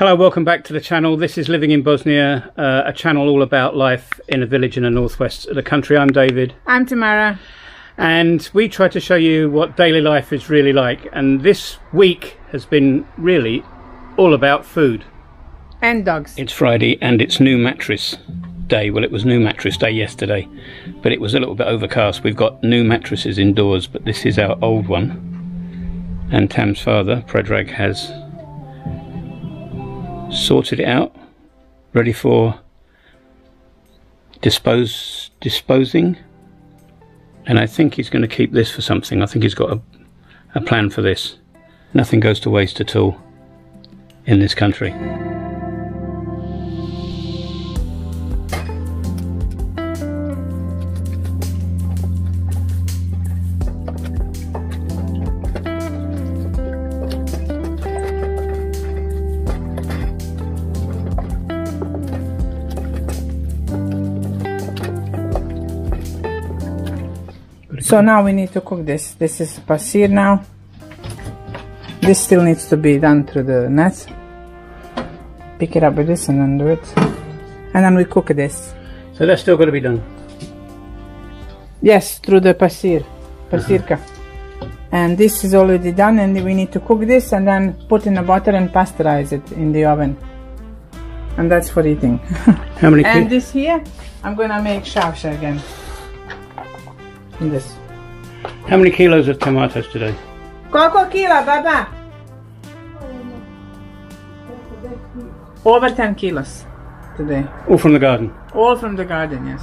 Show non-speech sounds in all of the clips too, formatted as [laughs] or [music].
Hello, welcome back to the channel. This is Living in Bosnia, uh, a channel all about life in a village in the northwest of the country. I'm David. I'm Tamara. And we try to show you what daily life is really like. And this week has been really all about food. And dogs. It's Friday and it's new mattress day. Well, it was new mattress day yesterday, but it was a little bit overcast. We've got new mattresses indoors, but this is our old one. And Tam's father, Predrag, has sorted it out, ready for dispose disposing. And I think he's going to keep this for something. I think he's got a, a plan for this. Nothing goes to waste at all in this country. So now we need to cook this. This is pasir now. This still needs to be done through the nets. Pick it up with this and then do it. And then we cook this. So that's still going to be done. Yes, through the pasir. Uh-huh. Pasirka. And this is already done and we need to cook this and then put in the butter and pasteurize it in the oven. And that's for eating. How many? [laughs] and this here, I'm gonna make shavsha again. In this. How many kilos of tomatoes today? Koliko kila, baba? Over 10 kilos today. All from the garden. All from the garden, yes.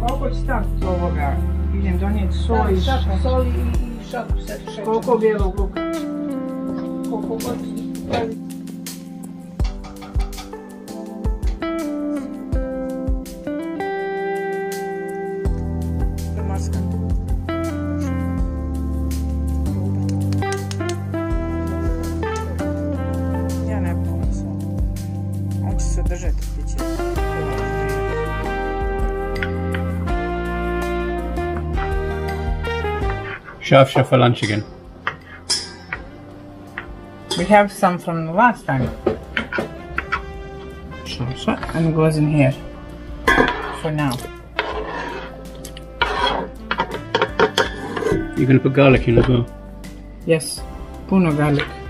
Koliko će staviti ovoga? Idem donijeti sol i Sol i, i šaku sad šećer. Koliko bijelog luka? Koliko god ti će. Shafsha for lunch again. We have some from the last time. And it goes in here. For now. You're going to put garlic in as well. Yes. Puno garlic.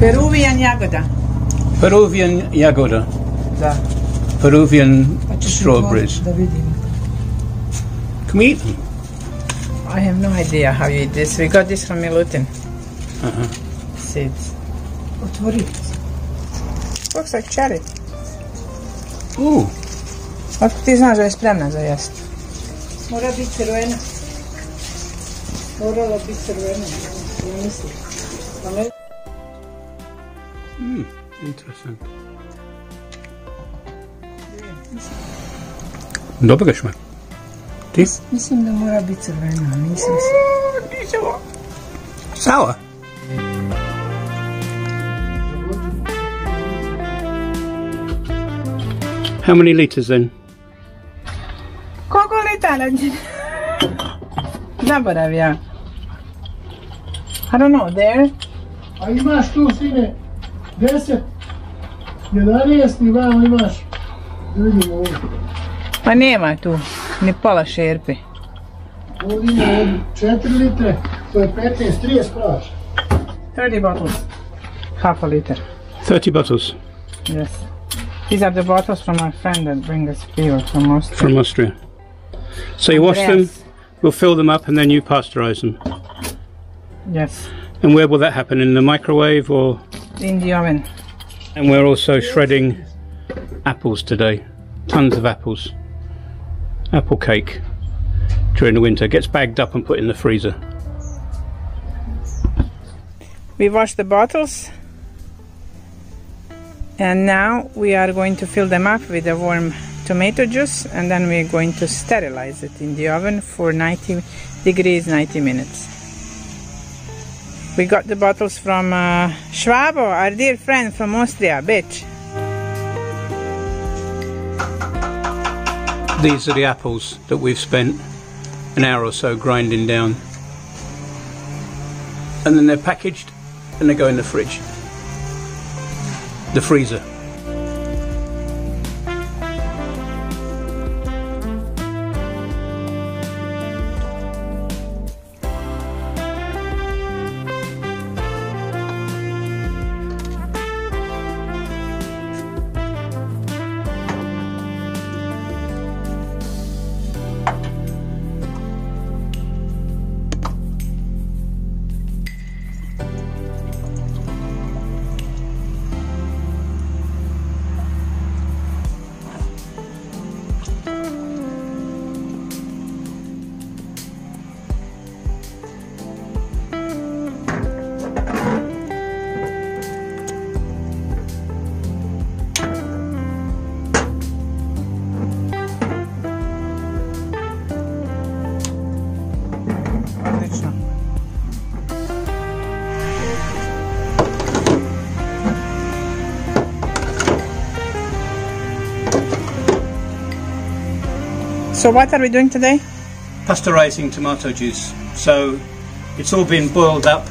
Peruvian Yagoda. Peruvian Yagoda. Da. Peruvian strawberries. Da. Can we eat them? I have no idea how you eat this. We got this from Milutin. Uh-huh. Seeds. Otvori. Looks like cherry. Ooh, Otko ti znaš da je spremna za jest? Mora biti crvena. Morala biti crvena. Ja mislim. Ali interesting. Dobro ga šmak. Ti? mislim da mora biti crvena, ali nisam se. Sour. How many litres then? Koliko litara? Zaborav ja. I don't know, there? A imaš tu sine 10, 11 i vamo imaš, da vidimo ovdje, Pa nema tu, ni pola šerpe. ovdje ima 4 litre, to je 15, 30 praš. 30 bottles. Half a liter. 30 bottles Yes. These are the bottles from my friend that bring us fever from Austria. from Austria. So you wash them, we'll fill them up and then you pasteurize them. Yes. And where will that happen? In the microwave or? In the oven. And we're also shredding apples today. Tons of apples. Apple cake during the winter. Gets bagged up and put in the freezer. We washed the bottles. And now we are going to fill them up with the warm tomato juice and then we're going to sterilize it in the oven for 90 degrees 90 minutes. We got the bottles from uh, Schwabo, our dear friend from Austria, bitch. These are the apples that we've spent an hour or so grinding down. And then they're packaged and they go in the fridge. The freezer. So what are we doing today? Pasteurizing tomato juice. So it's all been boiled up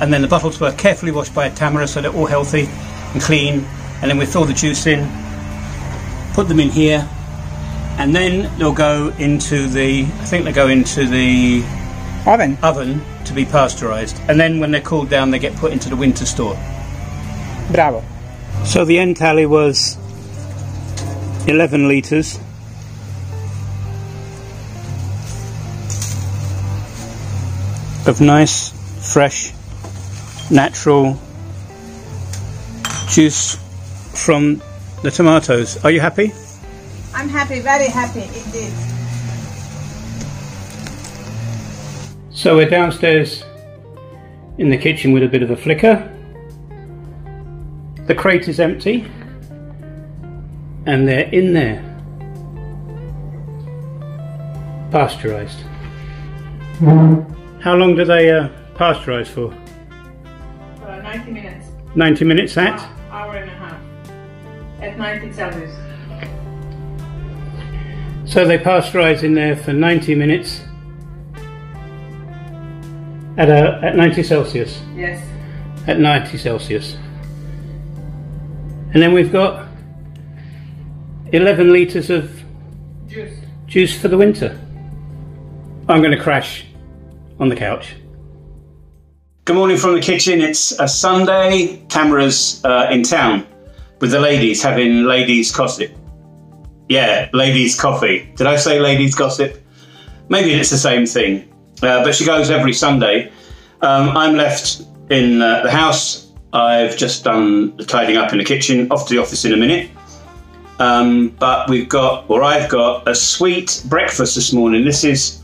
and then the bottles were carefully washed by a Tamara so they're all healthy and clean. And then we fill the juice in, put them in here, and then they'll go into the, I think they go into the Oven. oven to be pasteurized. And then when they're cooled down, they get put into the winter store. Bravo. So the end tally was 11 litres. Of nice, fresh, natural juice from the tomatoes. Are you happy? I'm happy, very happy indeed. So we're downstairs in the kitchen with a bit of a flicker. The crate is empty and they're in there. Pasteurized. How long do they uh, pasteurize for? Uh, 90 minutes. 90 minutes at? Hour and a half. At 90 Celsius. So they pasteurize in there for 90 minutes at, a, at 90 Celsius. Yes. at 90 Celsius. And then we've got 11 litres of Juice. juice for the winter. I'm going to crash on the couch. Good morning from the kitchen. It's a Sunday. Tamara's uh, in town with the ladies having ladies' gossip. Yeah, ladies' coffee. Did I say ladies' gossip? Maybe it's the same thing. Uh, but she goes every Sunday. Um, I'm left in uh, the house. I've just done the tidying up in the kitchen. Off to the office in a minute. Um, but we've got, or I've got, a sweet breakfast this morning. This is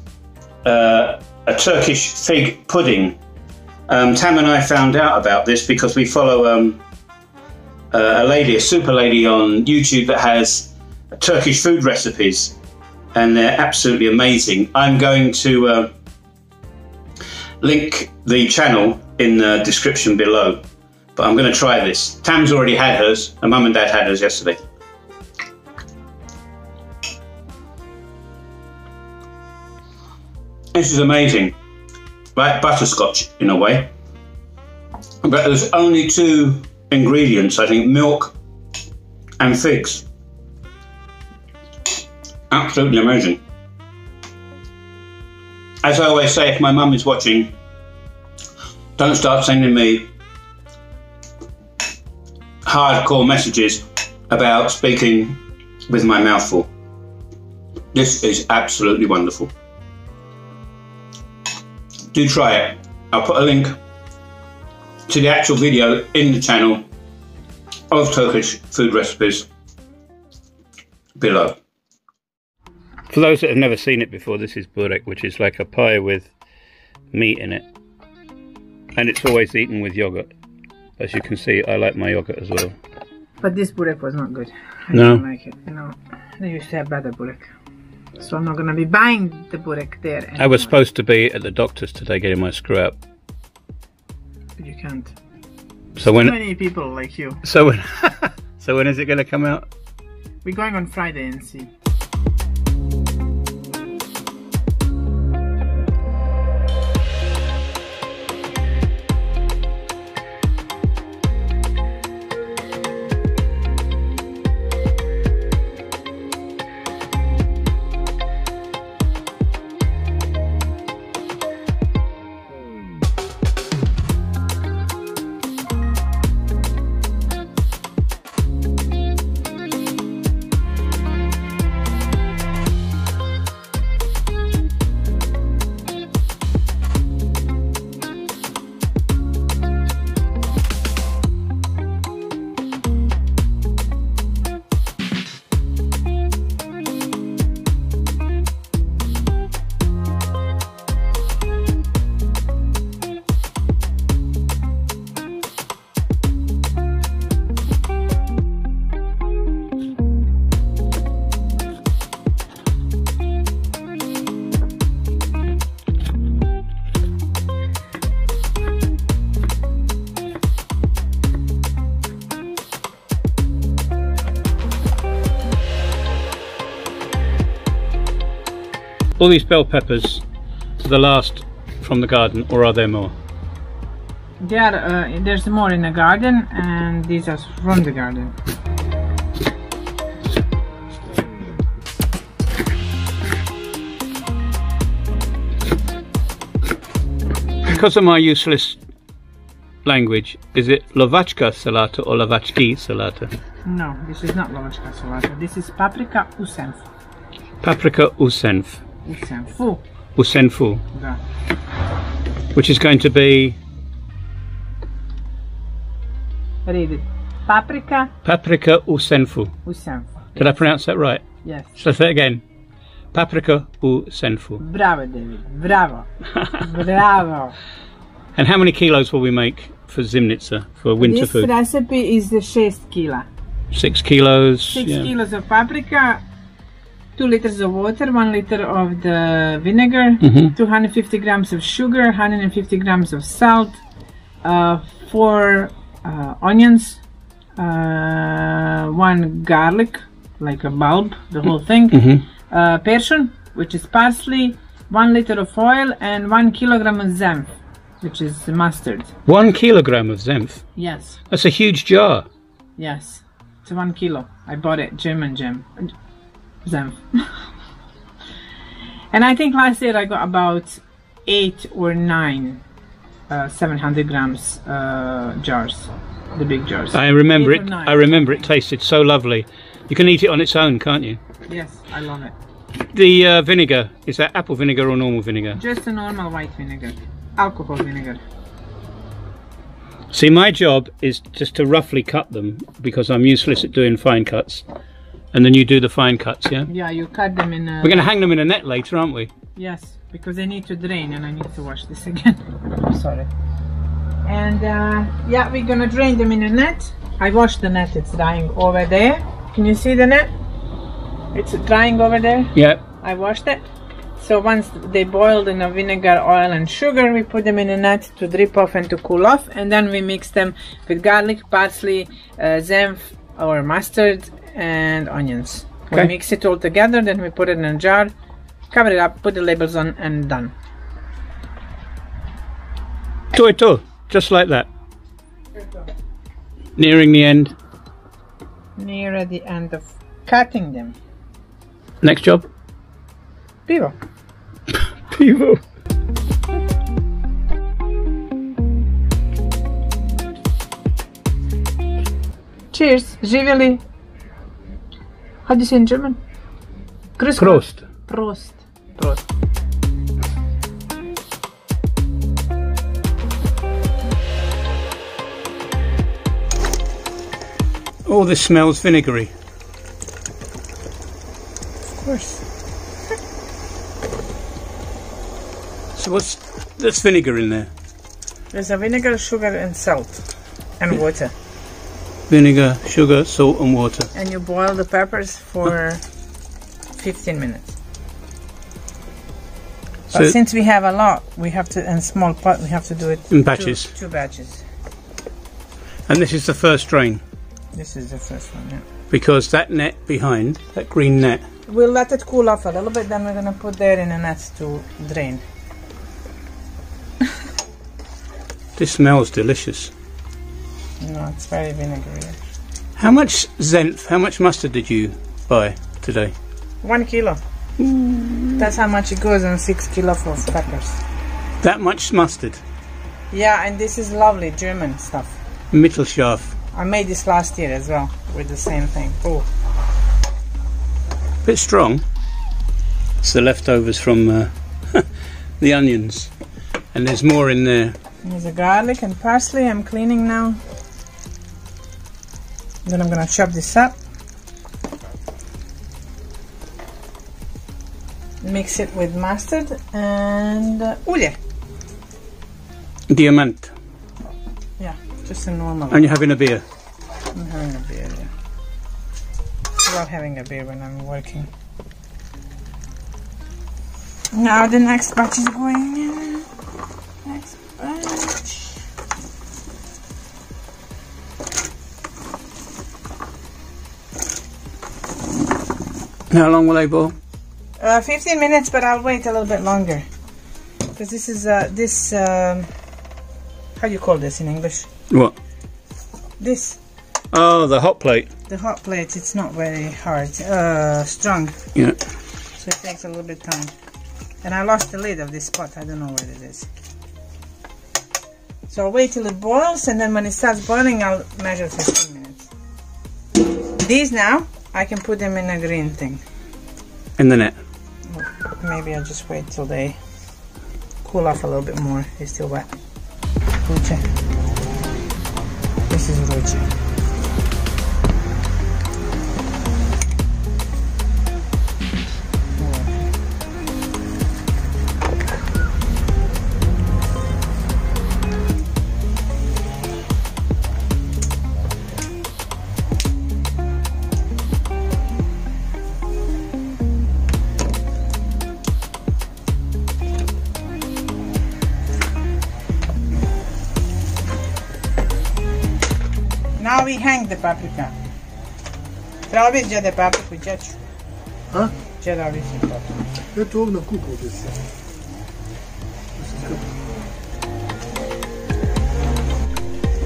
uh, a Turkish fig pudding. Um, Tam and I found out about this because we follow um, a lady, a super lady on YouTube that has Turkish food recipes, and they're absolutely amazing. I'm going to uh, link the channel in the description below, but I'm going to try this. Tam's already had hers, and Mum and Dad had hers yesterday. This is amazing. Like butterscotch in a way. But there's only two ingredients, I think milk and figs. Absolutely amazing. As I always say, if my mum is watching, don't start sending me hardcore messages about speaking with my mouth full. This is absolutely wonderful do try it. I'll put a link to the actual video in the channel of Turkish food recipes below. For those that have never seen it before, this is burek, which is like a pie with meat in it. And it's always eaten with yogurt. As you can see, I like my yogurt as well. But this burek was not good. I No. didn't like it. No. They used to have better burek. So I'm not gonna be buying the burek there. I was supposed to be at the doctor's today getting my screw up. but you can't. So Too when many people like you. so when [laughs] so when is it going to come out? We're going on Friday and see. All these bell peppers are the last from the garden, or are there more? There, uh, there's more in the garden, and these are from the garden. Because of my useless language, is it Lovachka salata or Lovachki salata? No, this is not lovachka salata. This is paprika usenf. Paprika usenf, Usenfu. usenfu, which is going to be Read it. Paprika paprika usenfu. usenfu. Did I pronounce that right? Yes. Shall I say it again? Paprika usenfu. Bravo, David. Bravo. [laughs] Bravo. And how many kilos will we make for Zimnitsa for winter food? this recipe is the 6 kila. Six kilos. 6 yeah. kilos of paprika, 2 liters of water, 1 liter of the vinegar, Mhm. 250 grams of sugar, 150 grams of salt, uh, 4 uh, onions, uh, 1 garlic, like a bulb, the whole thing, Mhm. uh, persian, which is parsley, 1 liter of oil, and 1 kilogram of zenf, which is mustard. One kilogram of Zenf. Yes. That's a huge jar. Yes, it's one kilo. I bought it, Jim and Jim. Them. [laughs] and I think last year I got about eight or nine uh, 700 grams uh, jars, the big jars. I remember Eight it. I remember it tasted so lovely. You can eat it on its own, can't you? Yes, I love it. The uh, vinegar is that apple vinegar or normal vinegar? Just a normal white vinegar, alcohol vinegar. See, my job is just to roughly cut them because I'm useless at doing fine cuts, and then you do the fine cuts. Yeah, Yeah, you cut them in. A, we're going to hang them in a net later, aren't we? Yes, because they need to drain, and I need to wash this again. I'm [laughs] Sorry. And uh, yeah, we're gonna drain them in a net. I washed the net; it's drying over there. Can you see the net? It's drying over there. Yeah. I washed it. So once they boiled in a vinegar, oil, and sugar, we put them in a net to drip off and to cool off, and then we mix them with garlic, parsley, uh, zenf, or mustard, and onions. We mix it all together, then we put it in a jar, cover it up, put the labels on, and done. Toi toi, just like that. Nearing the end. Near at the end of cutting them. Next job. Pivo. [laughs] Pivo. Cheers. Živjeli. How do you say in German? Gott. Prost. Prost. Prost. Oh, this smells vinegary. Of course. So what's there's vinegar in there? There's a vinegar, sugar, and salt, and water. Vinegar, sugar, salt, and water. And you boil the peppers for 15 minutes. But So- since we have a lot, we have to, in small pot, we have to do it In batches. Two, batches. And this is the first drain This is the first one, yeah. because that net behind, that green net, We'll let it cool off a little bit, then we're gonna put that in the nets to drain. this smells delicious. No, it's very vinegary. How much zenf, how much mustard did you buy today? One kilo. That's how much it goes on six kilo of peppers. That much mustard. Yeah, and this is lovely German stuff. Mittelscharf. I made this last year as well with the same thing. Oh, Bit strong. It's the leftovers from uh, [laughs] the onions. And there's more in there. there's a garlic and parsley. I'm cleaning now. Then I'm gonna chop this up. Mix it with mustard and uh, ulje. Diamant. Yeah, just a normal. And you're having a beer. I'm having a beer, yeah. I love having a beer when I'm working. Now the next batch is going in. Next How long will they boil? Uh, 15 minutes, but I'll wait a little bit longer. Because this is, uh, this, um, how do you call this in English? What? This, Oh, the hot plate. the hot plate, it's not very hard, uh, strong. Yeah. So it takes a little bit time. And I lost the lid of this pot. I don't know where it is. So I'll wait till it boils and then when it starts boiling I'll measure 15 minutes. These now, I can put them in a green thing. In the net. Maybe I'll just wait till they cool off a little bit more. They're still wet. Ruche. This is Ruche. Now we hang the paprika. Pravi gdzie papriku, dzieciu. A? Gdzie robisz papriku? Ovdje na kupu ovdje se.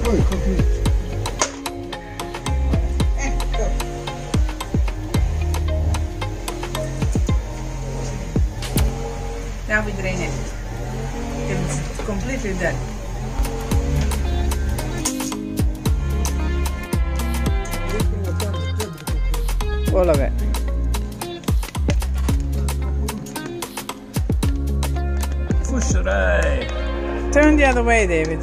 Oj, kako mi. Now we drain it. It's completely dead. All of it. Fusseray. Turn the other way, David.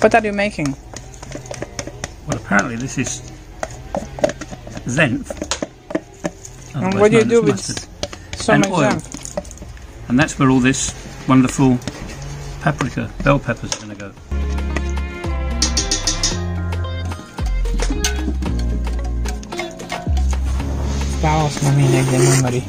What are you making? Well, apparently this is zenf. And what do you do with mustard. so And much oil. jam? And that's where all this wonderful paprika, bell peppers are going to go. Spaos na mi negdje memory.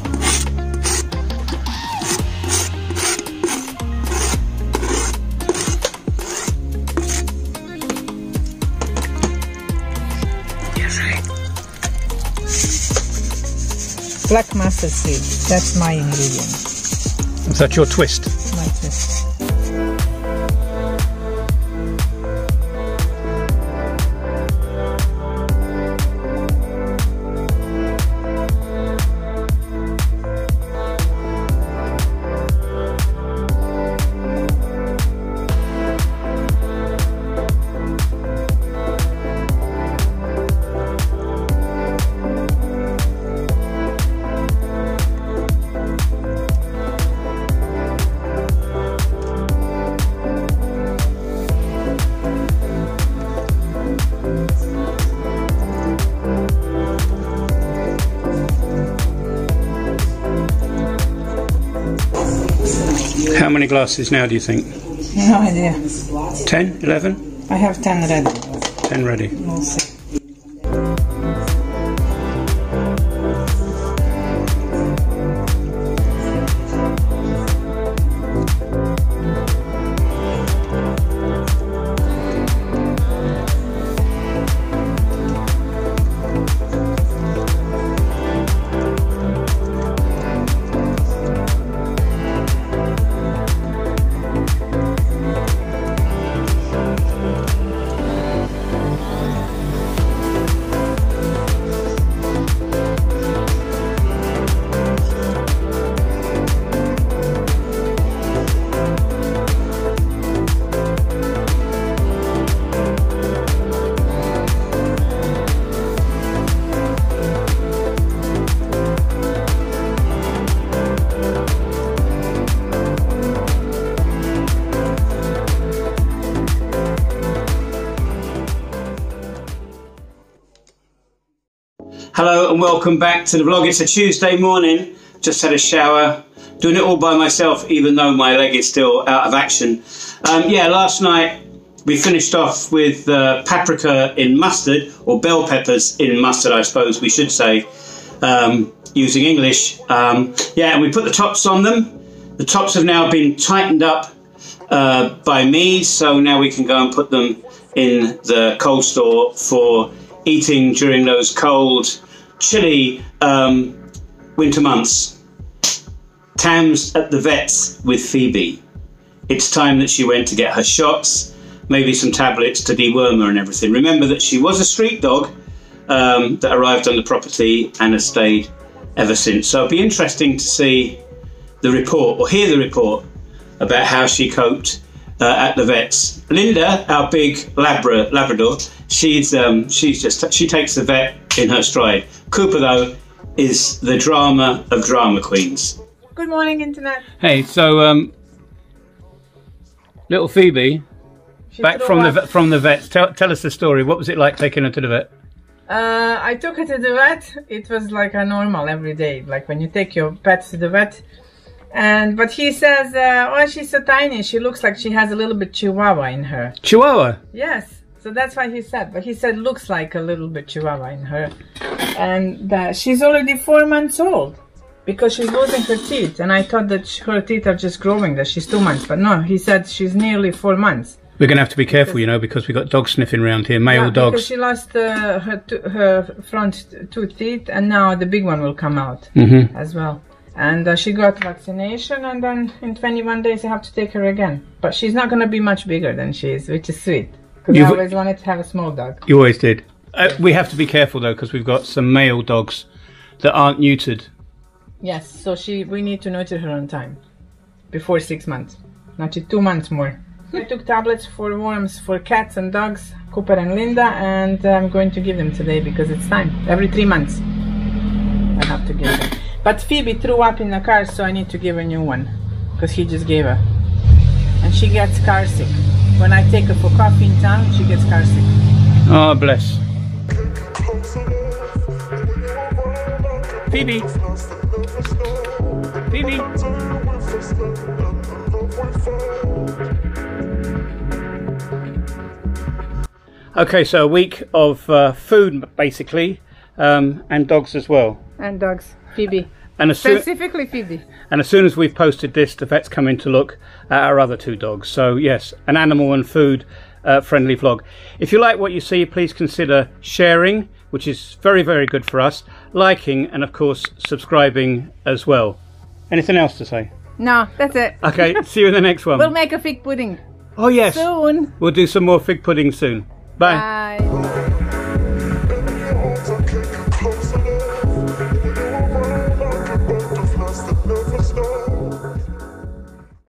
Black mustard seed. That's my ingredient. Is that your twist? My twist. How many glasses now do you think? No idea. 10, 11? I have 10 ready. 10 ready. We'll see. Welcome back to the vlog. It's a Tuesday morning, just had a shower, doing it all by myself even though my leg is still out of action. Um, yeah, last night we finished off with uh, paprika in mustard, or bell peppers in mustard I suppose we should say, um, using English. Um, yeah, and we put the tops on them. The tops have now been tightened up uh, by me, so now we can go and put them in the cold store for eating during those cold, chilly um, winter months. Tam's at the vet's with Phoebe. It's time that she went to get her shots, maybe some tablets to deworm her and everything. Remember that she was a street dog um, that arrived on the property and has stayed ever since. So it'll be interesting to see the report or hear the report about how she coped uh, at the vets. Linda, our big Labra, Labrador, she's um, she's just she takes the vet in her stride. Cooper though is the drama of drama queens. Good morning, internet. Hey, so um, little Phoebe, She back threw from the vet- from the vets. Tell, tell us the story. What was it like taking her to the vet? Uh, I took her to the vet. It was like a normal every day, like when you take your pet to the vet. And but he says, uh, "Oh, she's so tiny. She looks like she has a little bit Chihuahua in her." Chihuahua. Yes, so that's what he said. But he said looks like a little bit Chihuahua in her, and that she's already four months old because she's losing her teeth. And I thought that her teeth are just growing. That she's two months, but no, he said she's nearly four months. We're going to have to be careful, you know, because we've got dogs sniffing around here, male Yeah, because dogs. she lost uh, her her front two teeth, and now the big one will come out hmm as well. And uh, she got vaccination, and then in 21 days I have to take her again. But she's not gonna be much bigger than she is, which is sweet. Because I You've- always wanted to have a small dog. You always did. Uh, we have to be careful though, because we've got some male dogs that aren't neutered. Yes, so she we need to neuter her on time, before six months, not two months more. I took tablets for worms for cats and dogs, Cooper and Linda, and I'm going to give them today because it's time. Every three months, I have to give them. But Phoebe threw up in the car, so I need to give her a new one because he just gave her, and she gets car sick. When I take her for coffee in town, she gets car sick. Oh, bless. Phoebe. Phoebe. Okay, so a week of uh, food basically, um, and dogs as well. And dogs, Phoebe, And as, soon, specifically Phoebe. and as soon as we've posted this, the vet's come in to look at our other two dogs. So yes, an animal and food uh, friendly vlog. If you like what you see, please consider sharing, which is very, very good for us, liking, and of course, subscribing as well. Anything else to say? No, that's it. Okay, [laughs] see you in the next one. We'll make a fig pudding oh yes, soon. we'll do some more fig pudding soon. Bye. Bye.